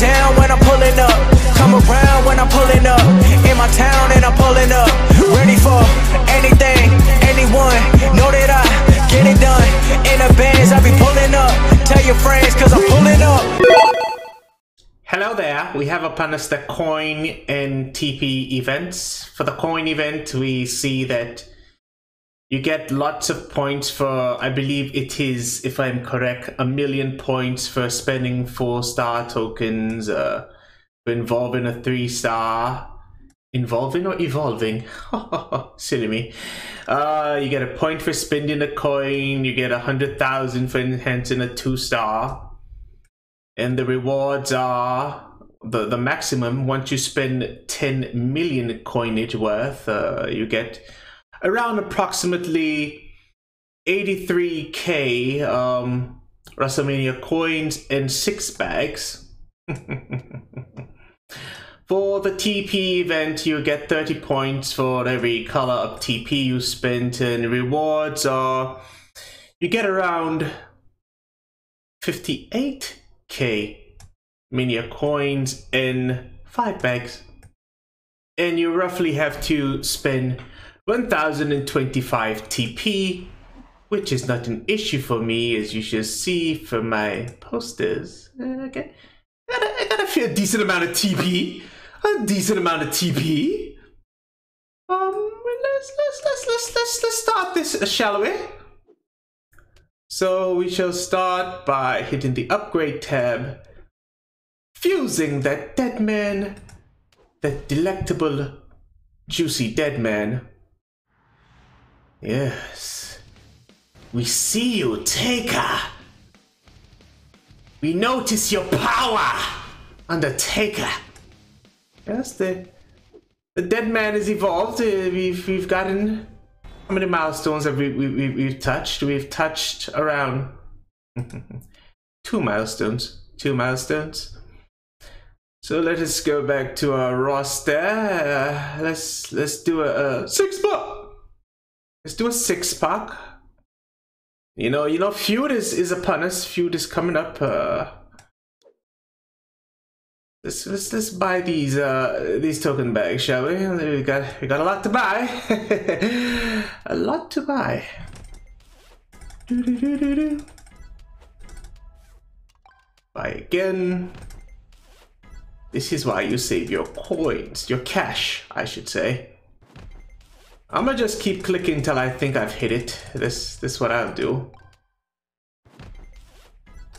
down when I'm pulling up. Come around when I'm pulling up. In my town and I'm pulling up. Ready for anything, anyone. Know that I get it done. In the bands, I be pulling up. Tell your friends, cause I'm pulling up. Hello there, we have upon us the coin and TP events. For the coin event, we see that you get lots of points for, I believe it is, if I'm correct, a million points for spending four star tokens, uh, for involving a three star. Involving or evolving? Silly me. Uh, you get a point for spending a coin, you get a hundred thousand for enhancing a two star and the rewards are the the maximum once you spend 10 million coinage worth uh, you get around approximately 83k um WrestleMania coins in six bags For the TP event, you get 30 points for every color of TP you spent, and rewards are you get around 58 K Minia coins in 5 bags. And you roughly have to spend 1025 TP, which is not an issue for me as you should see from my posters. Uh, okay. I got, got a fair decent amount of TP. A decent amount of TP. Um, let's let's let's let's let's let's start this, uh, shall we? So we shall start by hitting the upgrade tab, fusing that dead man, that delectable, juicy dead man. Yes, we see you, Taker. We notice your power, Undertaker. Yes, the the dead man has evolved. Uh, we've we've gotten how many milestones have we, we, we, we've touched? We've touched around two milestones. Two milestones. So let us go back to our roster. Uh, let's let's do a, a six pack. Let's do a six pack. You know, you know, feud is is upon us. Feud is coming up. Uh, Let's, let's let's buy these uh these token bags, shall we? We got we got a lot to buy. a lot to buy. Doo -doo -doo buy again. This is why you save your coins, your cash, I should say. I'm gonna just keep clicking till I think I've hit it. This this is what I'll do.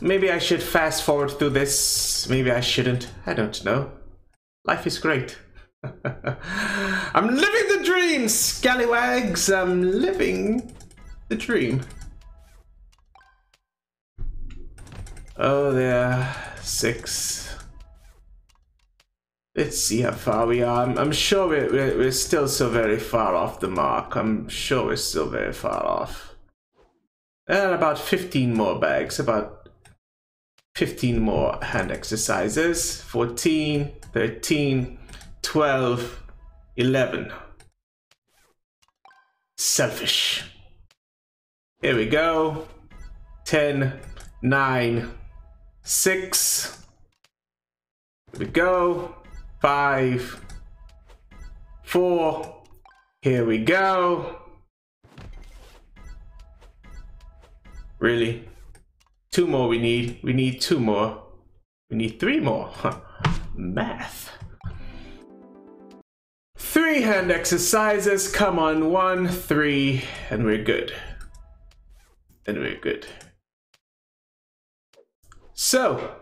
Maybe I should fast forward through this. Maybe I shouldn't. I don't know. Life is great. I'm living the dream, scallywags. I'm living the dream. Oh, there. Six. Let's see how far we are. I'm, I'm sure we're, we're, we're still so very far off the mark. I'm sure we're still very far off. And about 15 more bags. About 15 more hand exercises 14 13 12 11 selfish here we go 10 9 6 here we go 5 4 here we go really Two more we need. We need two more. We need three more. Math. Three hand exercises. Come on. One, three, and we're good. And we're good. So,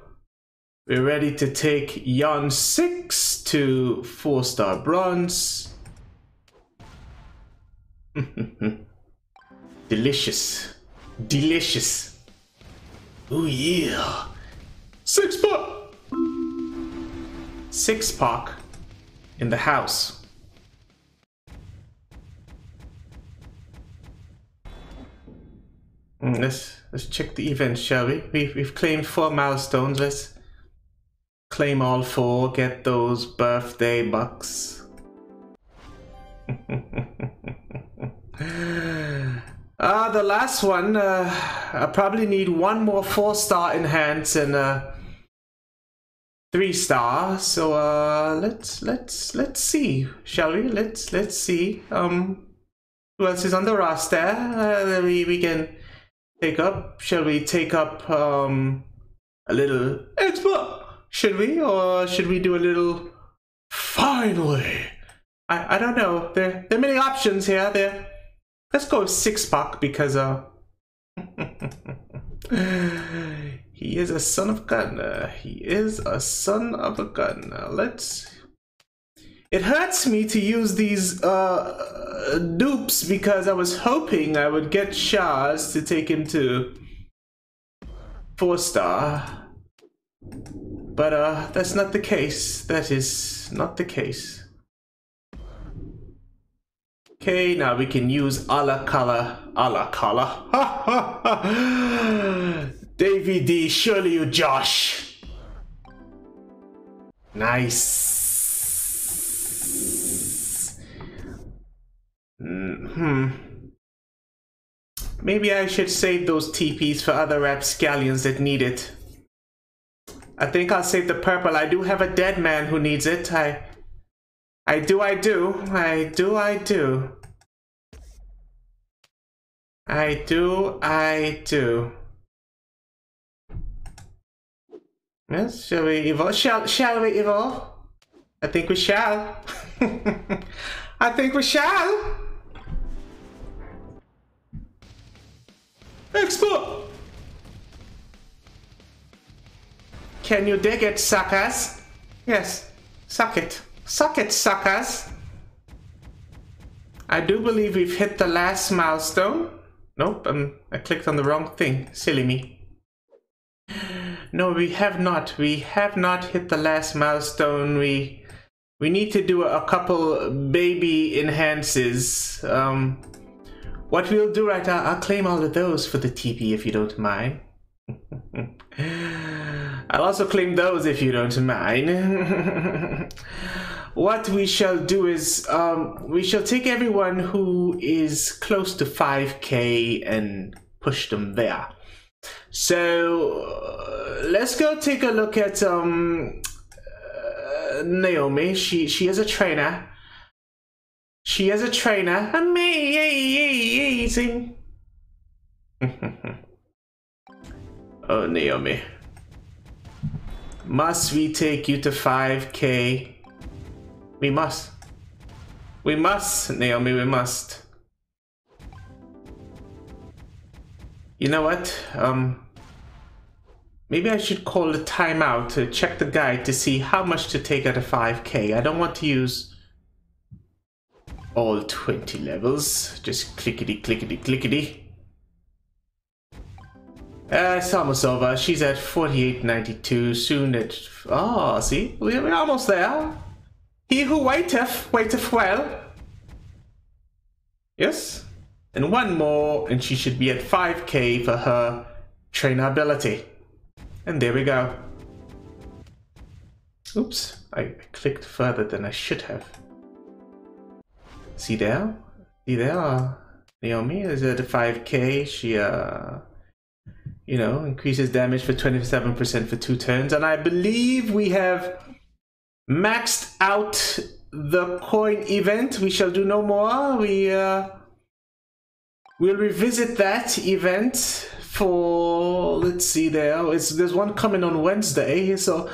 we're ready to take Yon 6 to 4 star bronze. Delicious. Delicious. Oh yeah. Six pack. Six pack in the house. Mm, let's let's check the event, shall we? We've we've claimed four milestones. Let's claim all four. Get those birthday bucks. Ah, uh, the last one. Uh, I probably need one more four star enhance and uh, three star. So uh, let's let's let's see, shall we? Let's let's see. Um, who else is on the roster? Uh, we we can take up. Shall we take up um a little X-Pac? Should we or should we do a little finally? I I don't know. There there are many options here. There. Let's go with six pack because uh. He is a son of gun. he is a son of a gun. let's. It hurts me to use these uh, dupes because I was hoping I would get Shaz to take him to four star. But uh, that's not the case. That is not the case. Okay, now we can use a la color, a la color. Davey D, surely you Josh. Nice. Hmm. Maybe I should save those TPs for other rapscallions that need it. I think I'll save the purple. I do have a dead man who needs it. I... I do, I do. I do, I do. I do, I do. Yes, shall we evolve? Shall, shall we evolve? I think we shall. I think we shall. X-Pac! Can you dig it, suckers? Yes, suck it. Suck it, suckers. I do believe we've hit the last milestone. Nope, um, I clicked on the wrong thing. Silly me. No, we have not. We have not hit the last milestone. We we need to do a couple baby enhances. Um, what we'll do right now, I'll claim all of those for the TP if you don't mind. I'll also claim those if you don't mind. what we shall do is um, we shall take everyone who is close to 5k and push them there. So uh, let's go take a look at um, uh, Naomi. She she is a trainer. She is a trainer. Amazing. oh, Naomi. Must we take you to 5k? We must. We must, Naomi, we must. You know what? Um, maybe I should call a timeout to check the guide to see how much to take out of 5k. I don't want to use all 20 levels. Just clickety clickety clickety. Uh, it's almost. She's at 48.92. Soon at... Oh, see? We're almost there. He who waiteth, waiteth well. Yes? and one more, and she should be at 5k for her trainability. And there we go. Oops, I clicked further than I should have. See there? See there? Naomi is at 5k. She, uh, you know, increases damage for 27% for two turns. And I believe we have maxed out the coin event. We shall do no more. We, uh, We'll revisit that event for let's see there. It's there's one coming on Wednesday, so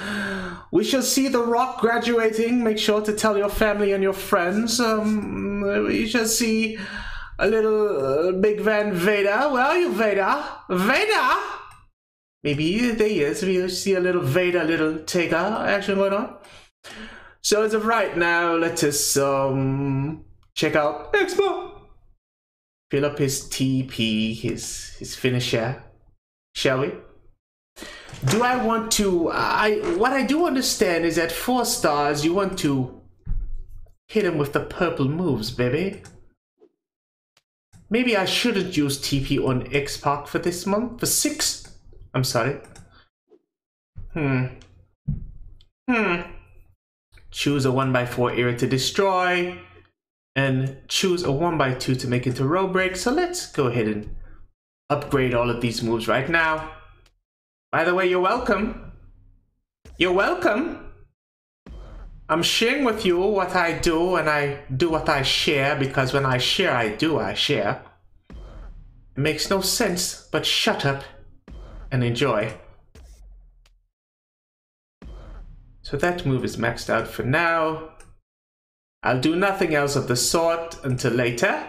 we shall see the Rock graduating. Make sure to tell your family and your friends. Um, we shall see a little uh, Big Van Vader. Where are you, Vader? Vader. Maybe there he is. We see a little Vader, little Taker action going on. So as of right now, let us um check out X-Pac fill up his TP, his his finisher, shall we? Do I want to? I what I do understand is that four stars you want to hit him with the purple moves, baby. Maybe I shouldn't use TP on X-Pac for this month. For six, I'm sorry. Hmm. Hmm. Choose a one by four area to destroy and choose a 1x2 to make into row break. So let's go ahead and upgrade all of these moves right now. By the way, you're welcome. You're welcome. I'm sharing with you what I do and I do what I share because when I share, I do, I share. It makes no sense, but shut up and enjoy. So that move is maxed out for now. I'll do nothing else of the sort until later.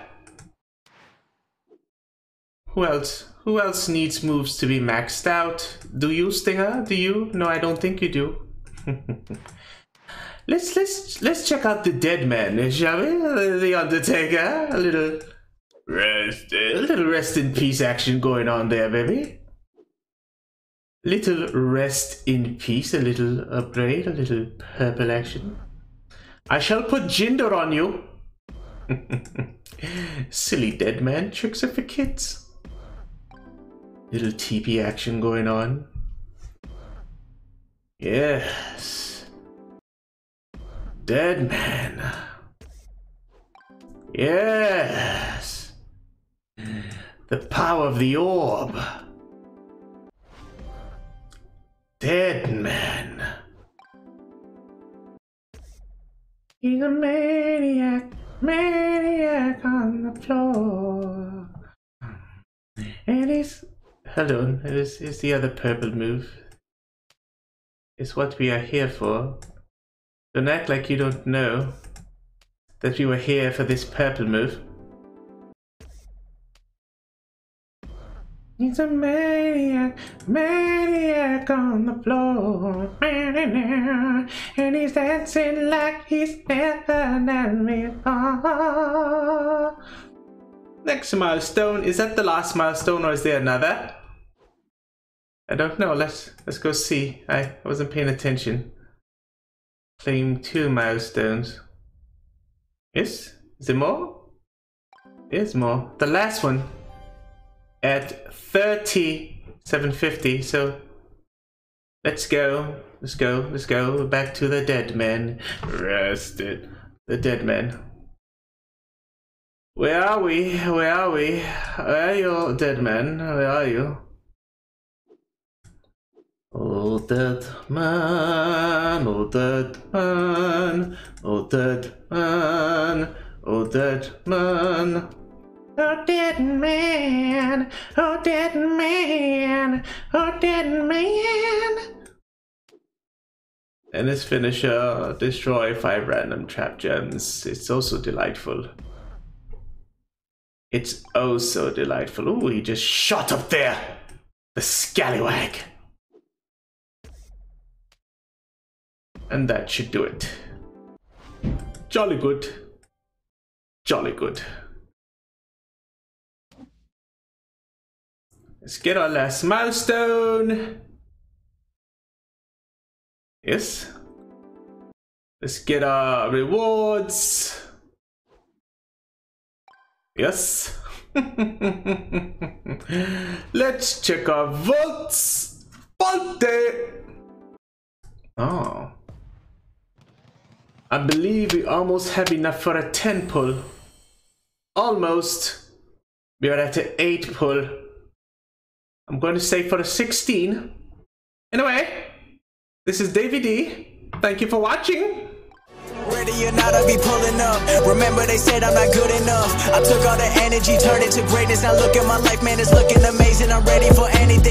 Who else? Who else needs moves to be maxed out? Do you, Stinger? Do you? No, I don't think you do. let's let's let's check out the dead man, eh, shall we? Uh, the Undertaker. A little rest, a little rest in peace action going on there, baby. Little rest in peace, a little upgrade, a little purple action. I shall put Jinder on you. Silly dead man tricks are for kids. Little TP action going on. Yes. Dead man. Yes. The power of the orb. Dead man. He's a maniac, maniac on the floor. And he's. Hold on, is, the other purple move. It's what we are here for. Don't act like you don't know that we were here for this purple move. He's a maniac, maniac on the floor. And he's dancing like he's never done before. Next milestone, is that the last milestone or is there another? I don't know, let's let's go see. I wasn't paying attention. Claim two milestones. Is there more? There's more. The last one. At 3750 so let's go let's go let's go back to the dead man. Rested. The dead man. Where are we? Where are we? Where are you dead man? Where are you Oh dead man, oh dead man, oh dead man, oh dead man. Oh, dead man. Oh, dead man. Oh, dead man. And his finisher, destroy five random trap gems. It's also delightful. It's oh so delightful. Oh, he just shot up there. The scallywag. And that should do it. Jolly good. Jolly good. Let's get our last milestone. Yes. Let's get our rewards. Yes. Let's check our votes. Volte. Oh. I believe we almost have enough for a 10 pull. Almost. We are at an 8 pull. I'm going to say for a 16. Anyway, this is Davey D. Thank you for watching. Ready or not, I'll be pulling up. Remember, they said I'm not good enough. I took all the energy, turned it to greatness. Now look at my life, man, it's looking amazing. I'm ready for anything.